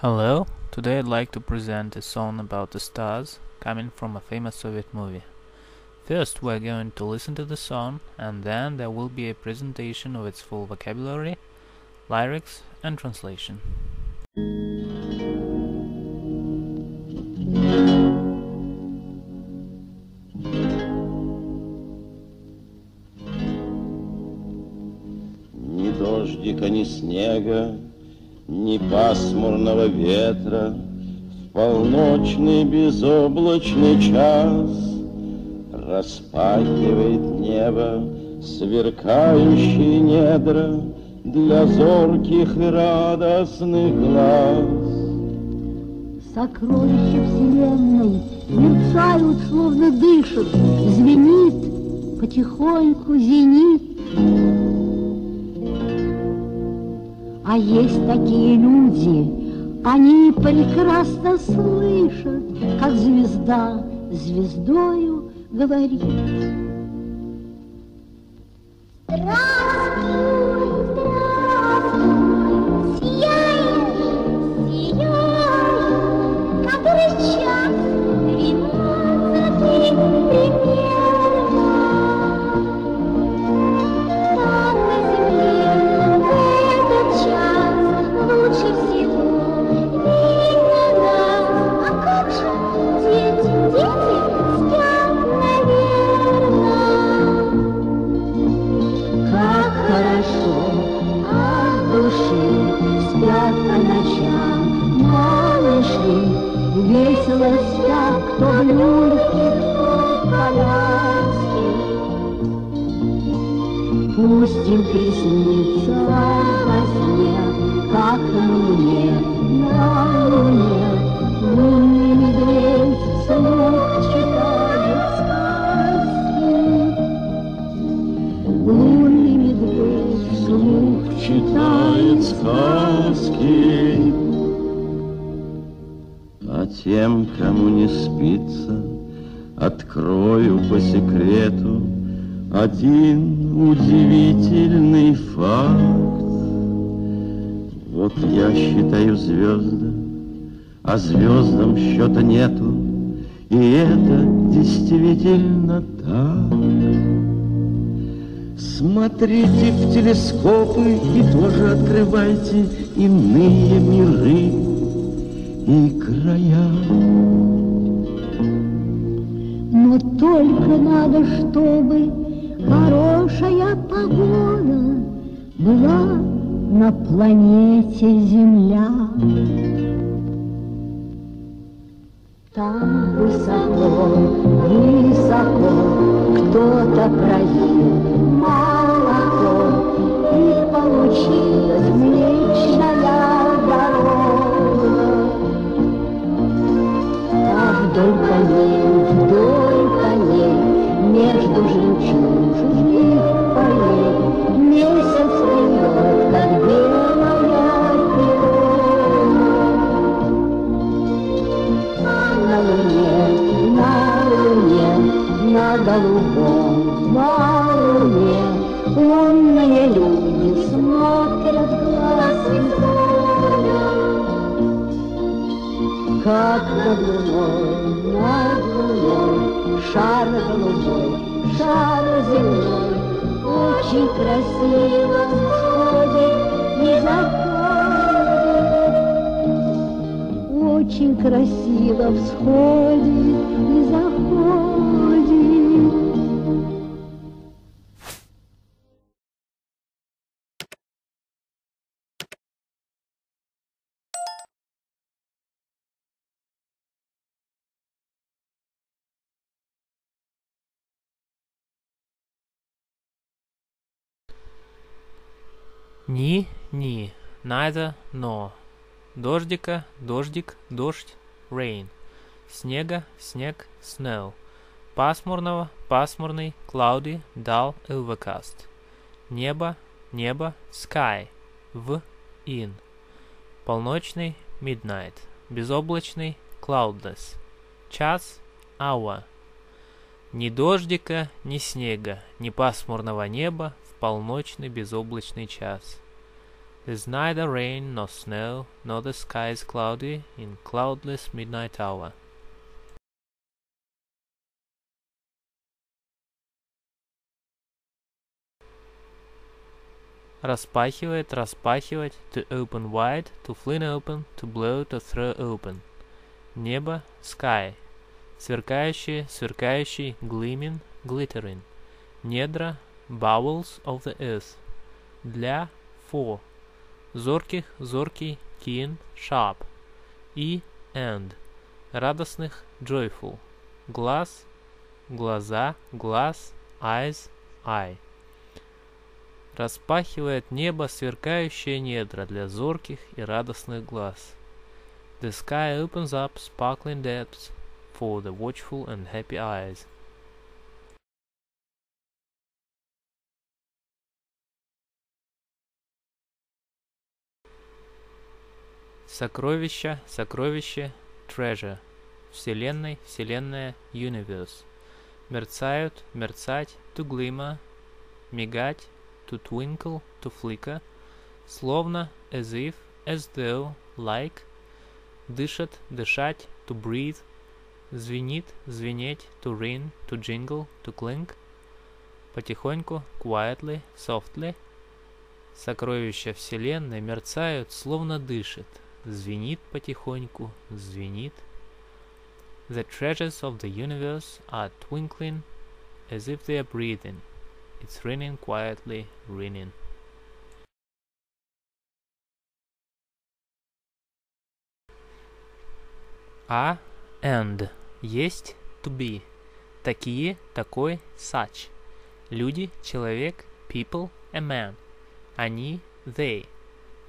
Hello, today I'd like to present a song about the stars coming from a famous Soviet movie. First, we're going to listen to the song, and then there will be a presentation of its full vocabulary, lyrics, and translation. Ни дождика, ни снега, ни пасмурного ветра В полночный безоблачный час Распахивает небо сверкающие недра Для зорких и радостных глаз. Сокровища вселенной мерцают, словно дышат, Звенит потихоньку зенит. А есть такие люди, они прекрасно слышат, Как звезда звездою говорит. Здравствуй, тем, кому не спится, открою по секрету один удивительный факт. Вот я считаю звезды, а звездам счета нету, и это действительно так. Смотрите в телескопы и тоже открывайте иные миры и края. Но только надо, чтобы хорошая погода была на планете Земля. Там высоко, высоко кто-то пролил над луной, над луной Шар голубой, шар земной Очень красиво всходит и заходит. Очень красиво всходит и заходит Ни, ни, neither, nor. Дождика, дождик, дождь, rain. Снега, снег, snow. Пасмурного, пасмурный, cloudy, dull, overcast. Небо, небо, sky, в, in. Полночный, midnight. Безоблачный, cloudless. Час, hour. Ни дождика, ни снега, ни пасмурного неба полночный безоблачный час. There's neither rain nor snow, nor the sky is cloudy in cloudless midnight hour. Распахивает, распахивать, to open wide, to fling open, to blow, to throw open. Небо, sky. Сверкающие, сверкающий, gleaming, glittering. Недра, bowels of the earth. Для, for. Зорких, зоркий, keen, sharp. И, and. Радостных, joyful. Глаз, глаза, глаз, eyes, eye. Распахивает небо сверкающие недра для зорких и радостных глаз. The sky opens up sparkling depths for the watchful and happy eyes. Сокровища, сокровище, treasure. Вселенной, вселенная, universe. Мерцают, мерцать, to glimmer, мигать, to twinkle, to flicker, словно, as if, as though, like, дышат, дышать, to breathe, звенит, звенеть, to ring, to jingle, to clink, потихоньку, quietly, softly, сокровища вселенной мерцают, словно дышит, звенит потихоньку, звенит. The treasures of the universe are twinkling as if they are breathing. It's raining quietly, raining. А, and. Есть, to be. Такие, такой, such. Люди, человек, people, a man. Они, they.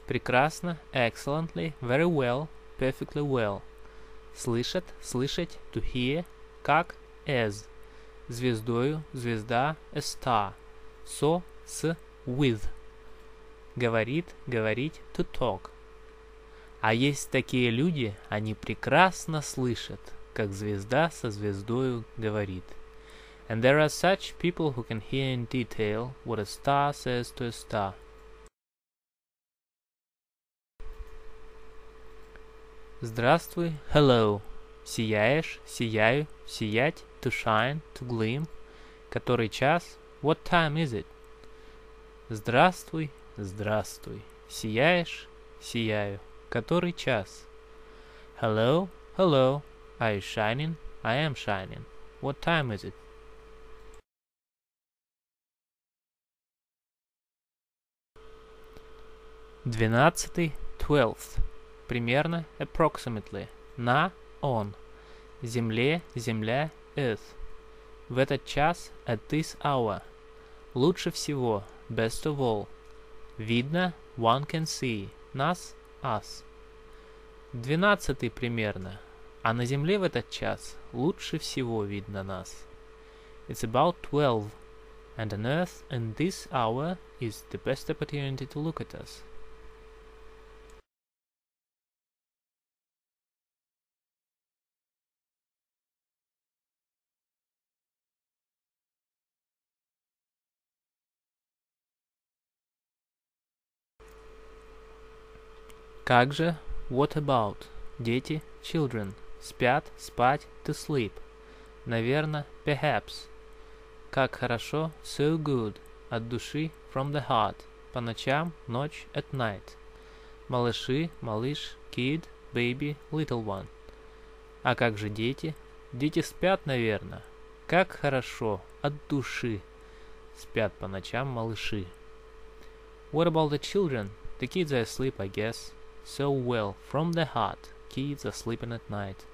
Прекрасно, excellently, very well, perfectly well. Слышат, слышать, to hear, как, as. Звездою, звезда, a star. Со, с, with. Говорит, говорить, to talk. А есть такие люди, они прекрасно слышат, как звезда со звездою говорит. And there are such people who can hear in detail what a star says to a star. Здравствуй, hello. Сияешь, сияю, сиять, to shine, to gleam. Который час? What time is it? Здравствуй, здравствуй. Сияешь, сияю. Который час? Hello, hello. Are you shining? I am shining. What time is it? Двенадцатый, twelfth. Примерно, approximately. На, on. Земле, земля, earth. В этот час, at this hour. Лучше всего, best of all. Видно, one can see. Нас, us. Двенадцатый примерно. А на земле в этот час лучше всего видно нас. It's about twelve, and on earth in this hour is the best opportunity to look at us. Как же? What about? Дети, children. Спят, спать, to sleep. Наверно, perhaps. Как хорошо, so good. От души, from the heart. По ночам, ночь, at night. Малыши, малыш, kid, baby, little one. А как же дети? Дети спят, наверно. Как хорошо, от души. Спят по ночам малыши. What about the children? The kids are asleep, I guess. So well, from the heart. Kids are sleeping at night.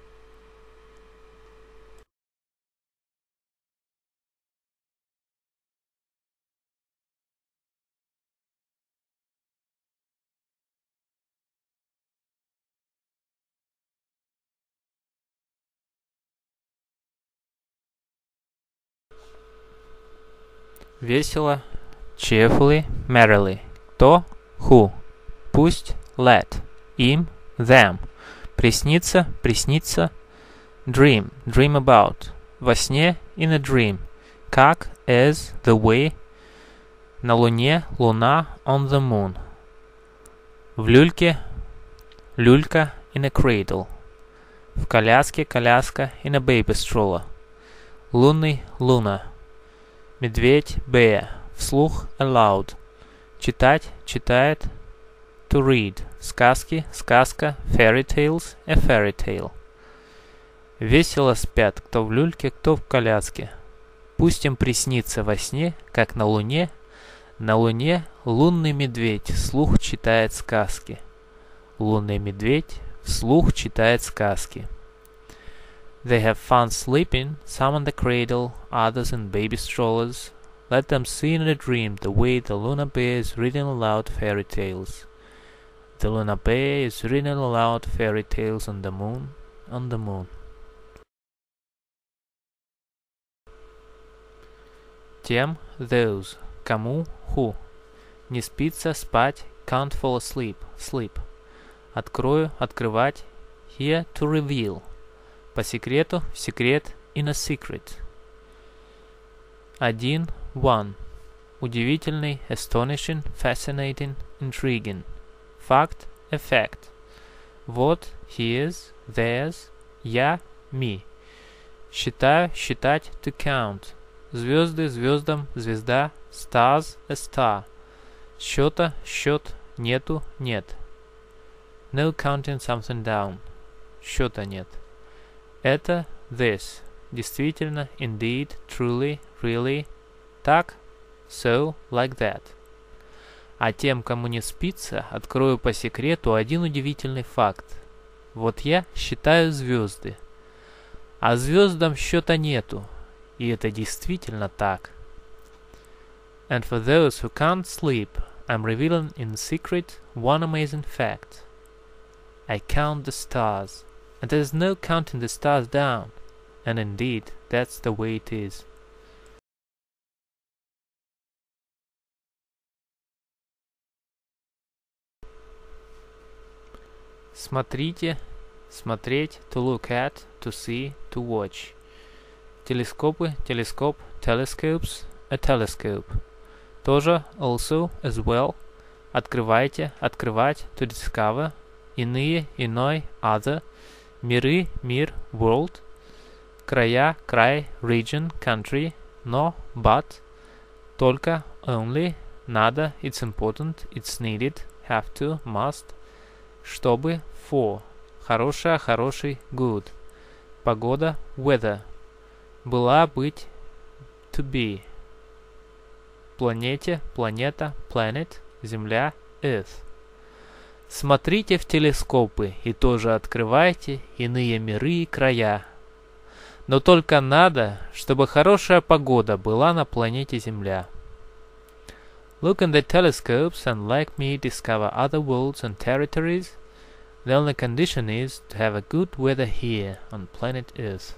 Весело, cheerfully, merrily. То, who. Пусть, let. Им, them. Приснится, приснится. Dream, dream about. Во сне, in a dream. Как, as, the way. На луне, луна, on the moon. В люльке люлька in a cradle. В коляске коляска in a baby stroller. Лунный луна. Медведь bear. Вслух aloud. Читать читает to read. Сказки сказка fairy tales a fairy tale. Весело спят, кто в люльке, кто в коляске. Пусть им приснится во сне, как на луне, на луне лунный медведь слух читает сказки. Лунный медведь вслух читает сказки. They have fun sleeping, some in the cradle, others in baby strollers. Let them see in a dream the way the Luna Bear is reading aloud fairy tales. The Luna Bear is reading aloud fairy tales on the moon, on the moon. Тем, those, кому, who. Не спится, спать, can't fall asleep, sleep. Открою, открывать, here to reveal. По секрету, в секрет, in a secret. Один, one. Удивительный, astonishing, fascinating, intriguing. Факт, a fact. Вот, his, theirs, я, me. Считаю, считать, to count. Звезды, звездам, звезда, stars, a star. Счета, счет, нету, нет. No counting something down. Счета нет. Это this. Действительно, indeed, truly, really. Так, so, like that. А тем, кому не спится, открою по секрету один удивительный факт. Вот я считаю звезды. А звездам счета нету. И это действительно так. And for those who can't sleep, I'm revealing in secret one amazing fact. I count the stars, and there's no counting the stars down. And indeed, that's the way it is. Смотрите, смотреть, to look at, to see, to watch. Телескопы, телескоп, telescopes, a telescope. Тоже, also, as well. Открывайте, открывать, to discover. Иные, иной, other. Миры, мир, world. Края, край, region, country. Но, but. Только, only. Надо, it's important, it's needed, have to, must. Чтобы, for. Хорошая, хороший, good. Погода, weather. Была, быть, to be. Планете, планета, planet, Земля, earth. Смотрите в телескопы и тоже открывайте иные миры и края. Но только надо, чтобы хорошая погода была на планете Земля. Look in the telescopes and like me discover other worlds and territories. The only condition is to have a good weather here on planet Earth.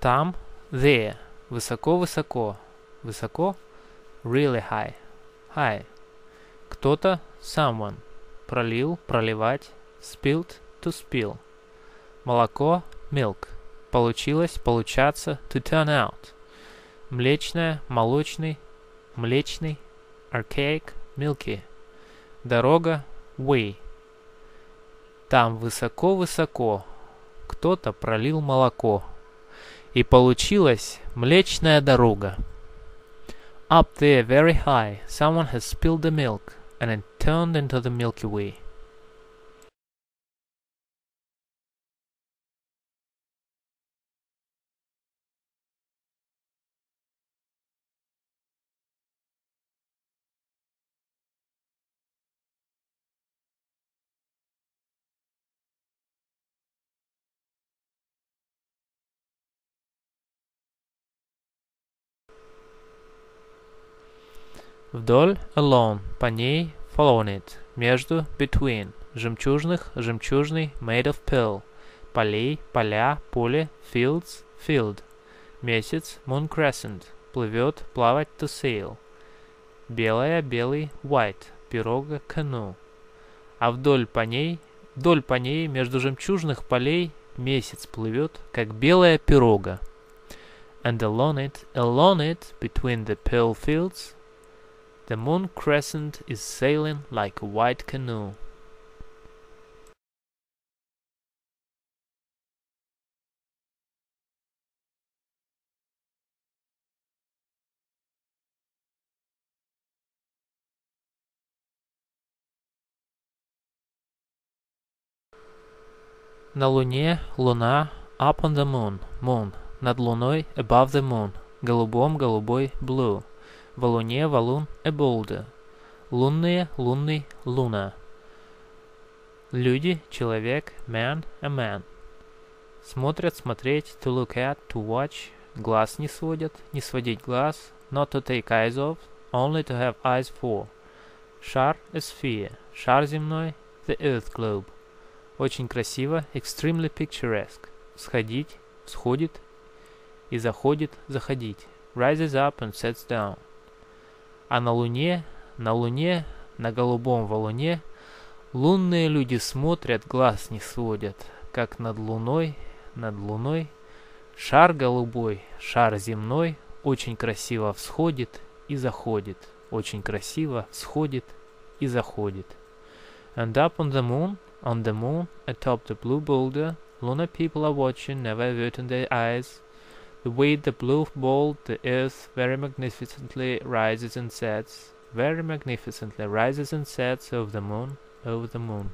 Там, there, высоко-высоко, высоко, really high, high. Кто-то, someone, Пролил, проливать, spilled, to spill. Молоко, milk. Получилось, получаться, to turn out. Млечная, молочный, млечный, archaic, milky. Дорога, way. Там высоко-высоко кто-то пролил молоко. И получилась млечная дорога. Up there very high, someone has spilled the milk, it turned into the Milky Way. Вдоль along, по ней following it, между between, жемчужных, жемчужный made of pearl, полей, поля, поле, fields, field, месяц, moon crescent, плывет, плавать to sail, белая, белый, white, пирога, canoe, а вдоль по ней Вдоль по ней, между жемчужных полей, месяц плывет, как белая пирога. And along it, along it, between the pearl fields, the moon crescent is sailing like a white canoe. На луне луна up on the moon, moon, над луной above the moon, голубом голубой blue, В луне валун boulder, лунные лунный луна. Люди, человек, man, a man. Смотрят, смотреть, to look at, to watch, глаз не сводят, не сводить глаз, not to take eyes off, only to have eyes for. Шар, a sphere, шар земной, the earth globe. Очень красиво, extremely picturesque. Сходить, сходит и заходит, заходить. Rises up and sets down. А на луне, на луне, на голубом валуне лунные люди смотрят, глаз не сводят, как над луной, над луной. Шар голубой, шар земной очень красиво всходит и заходит. Очень красиво всходит и заходит. And up on the moon, On the moon, atop the blue boulder, lunar people are watching, never averting their eyes. The way the blue ball, the earth, very magnificently rises and sets, very magnificently rises and sets over the moon, over the moon.